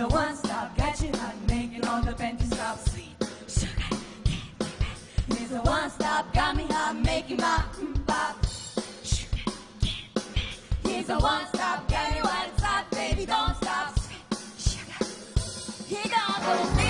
the one stop got you hot, making all the panties stop. Sweet sugar, candy He's the one stop got me hot, making my mm, pop. Sugar, candy He's the one stop, got me what's stop, baby, don't stop. Sweet sugar, he don't go.